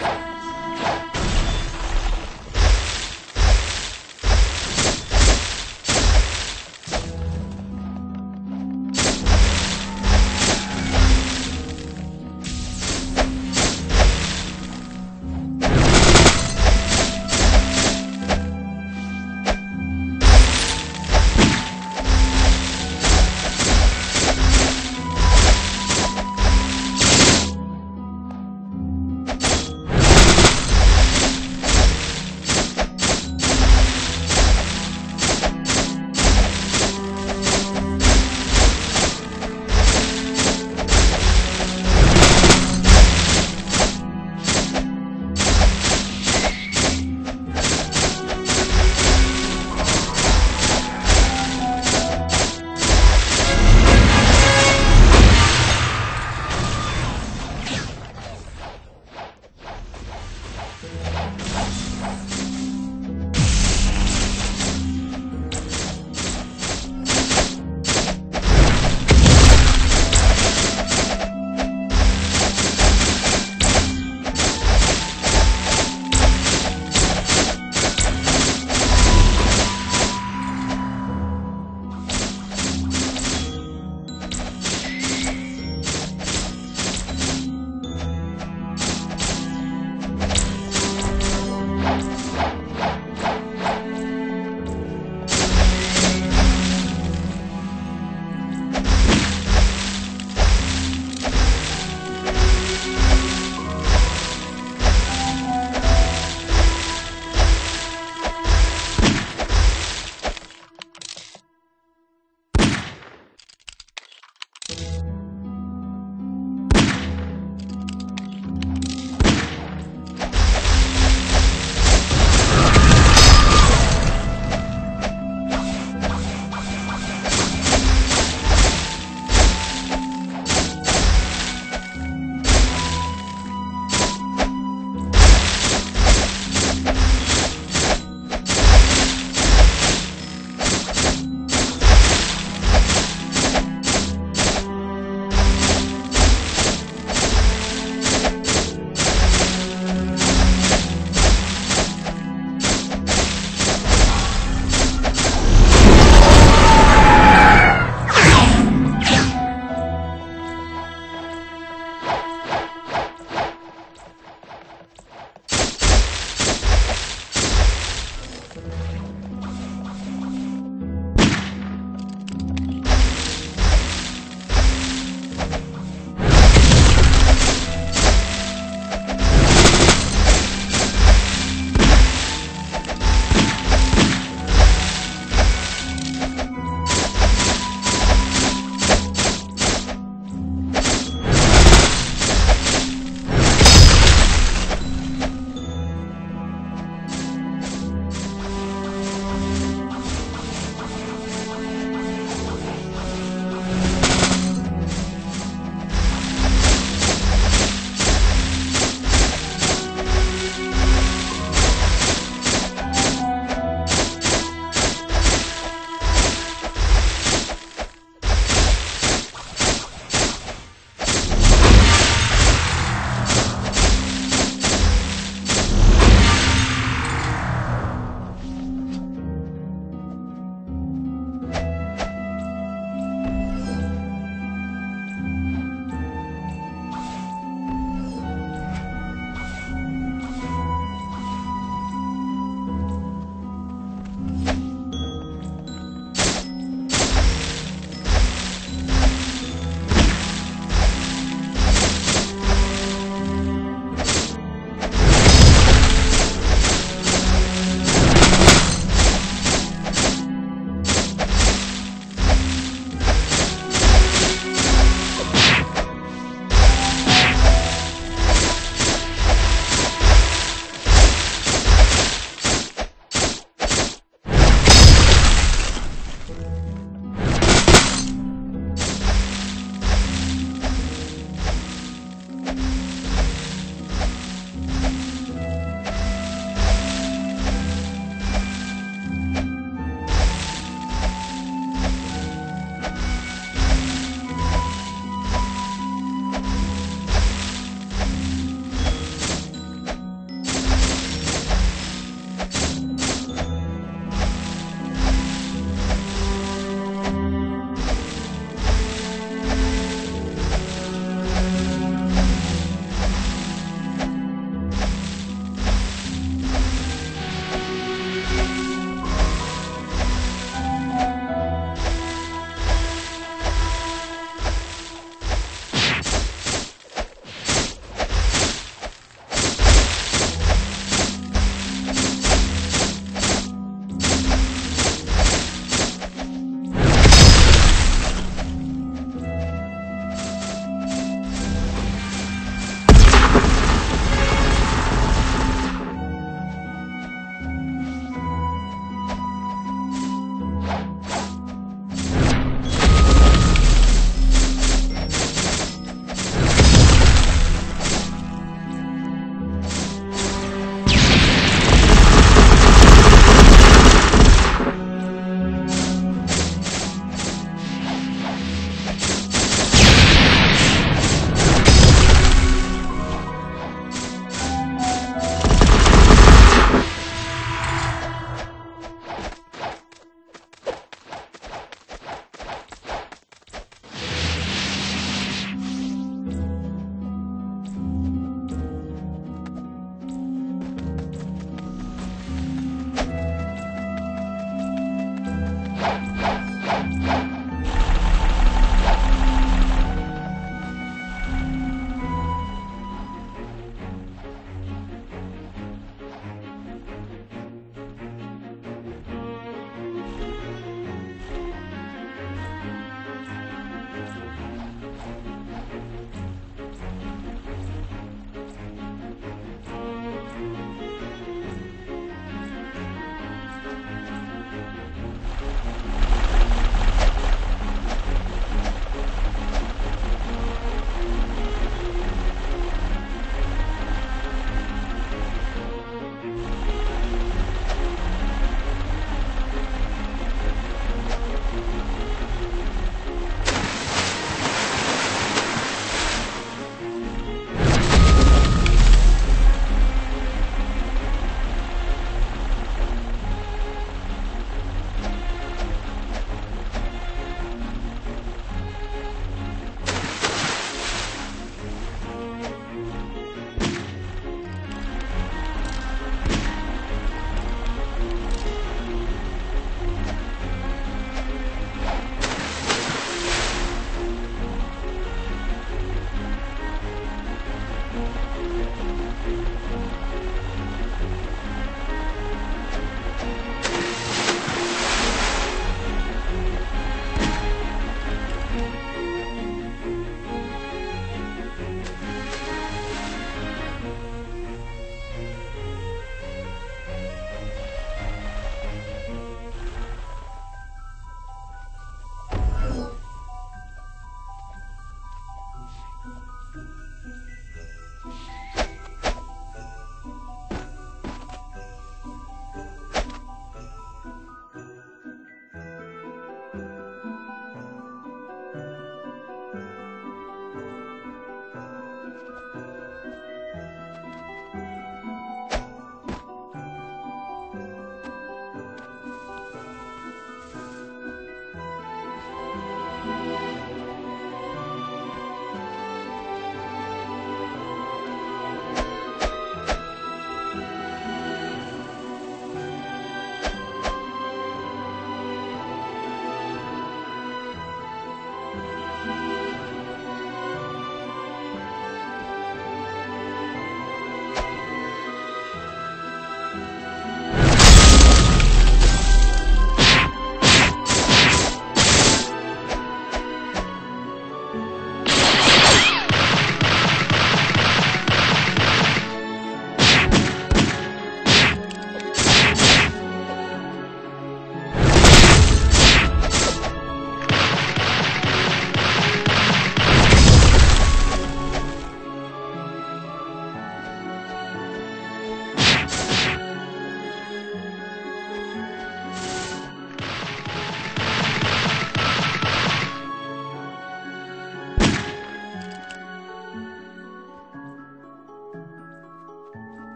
Bye.